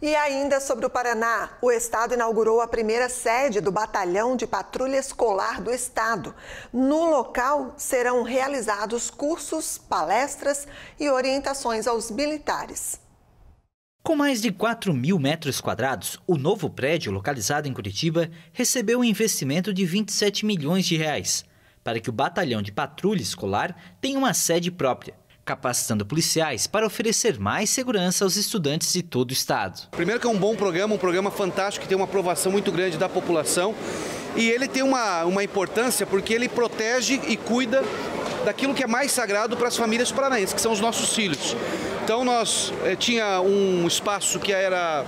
E ainda sobre o Paraná, o Estado inaugurou a primeira sede do Batalhão de Patrulha Escolar do Estado. No local serão realizados cursos, palestras e orientações aos militares. Com mais de 4 mil metros quadrados, o novo prédio, localizado em Curitiba, recebeu um investimento de 27 milhões de reais para que o Batalhão de Patrulha Escolar tenha uma sede própria capacitando policiais para oferecer mais segurança aos estudantes de todo o estado. Primeiro que é um bom programa, um programa fantástico que tem uma aprovação muito grande da população e ele tem uma, uma importância porque ele protege e cuida daquilo que é mais sagrado para as famílias paranaenses, que são os nossos filhos. Então nós é, tinha um espaço que era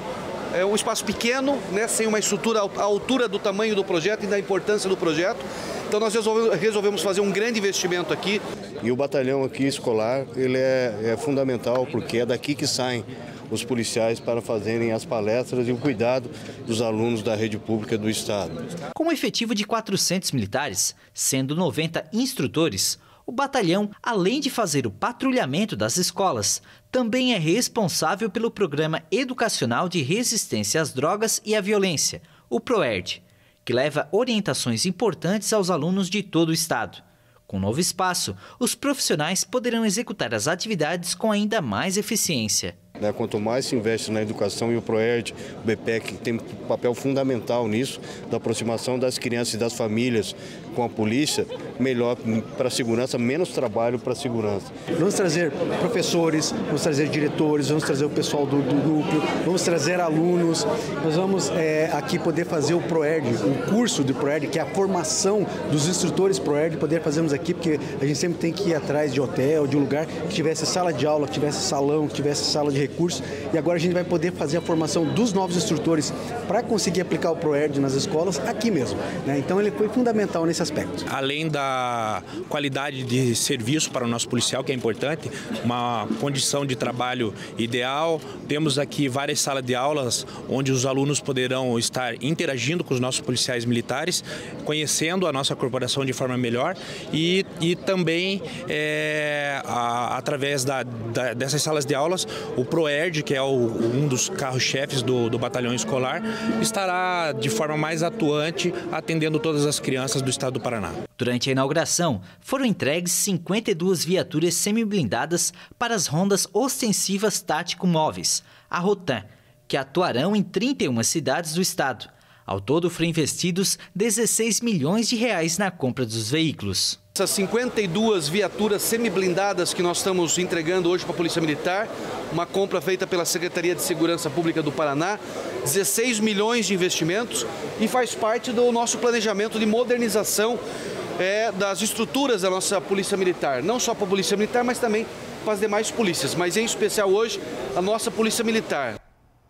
é um espaço pequeno, né, sem uma estrutura à altura do tamanho do projeto e da importância do projeto. Então nós resolvemos fazer um grande investimento aqui. E o batalhão aqui escolar, ele é, é fundamental porque é daqui que saem os policiais para fazerem as palestras e o cuidado dos alunos da rede pública do Estado. Com um efetivo de 400 militares, sendo 90 instrutores, o batalhão, além de fazer o patrulhamento das escolas, também é responsável pelo Programa Educacional de Resistência às Drogas e à Violência, o PROERD que leva orientações importantes aos alunos de todo o estado. Com o novo espaço, os profissionais poderão executar as atividades com ainda mais eficiência. Né? Quanto mais se investe na educação e o PROERD, o BPEC tem um papel fundamental nisso, da aproximação das crianças e das famílias com a polícia, melhor para a segurança, menos trabalho para a segurança. Vamos trazer professores, vamos trazer diretores, vamos trazer o pessoal do, do núcleo, vamos trazer alunos, nós vamos é, aqui poder fazer o PROERD, o curso do PROERD, que é a formação dos instrutores PROERD, poder fazermos aqui, porque a gente sempre tem que ir atrás de hotel, de um lugar que tivesse sala de aula, que tivesse salão, que tivesse sala de recursos. E agora a gente vai poder fazer a formação dos novos instrutores para conseguir aplicar o ProERD nas escolas aqui mesmo. Né? Então ele foi fundamental nesse aspecto. Além da qualidade de serviço para o nosso policial, que é importante, uma condição de trabalho ideal, temos aqui várias salas de aulas onde os alunos poderão estar interagindo com os nossos policiais militares, conhecendo a nossa corporação de forma melhor e, e também é, a, através da, da, dessas salas de aulas o ProERD, que é o, um dos carros-chefes do, do batalhão escolar, estará de forma mais atuante atendendo todas as crianças do estado do Paraná. Durante a inauguração, foram entregues 52 viaturas semi-blindadas para as rondas ostensivas tático-móveis, a Rotan, que atuarão em 31 cidades do estado. Ao todo foram investidos 16 milhões de reais na compra dos veículos. Essas 52 viaturas semi-blindadas que nós estamos entregando hoje para a Polícia Militar, uma compra feita pela Secretaria de Segurança Pública do Paraná, 16 milhões de investimentos e faz parte do nosso planejamento de modernização é, das estruturas da nossa Polícia Militar, não só para a Polícia Militar, mas também para as demais polícias, mas em especial hoje a nossa Polícia Militar.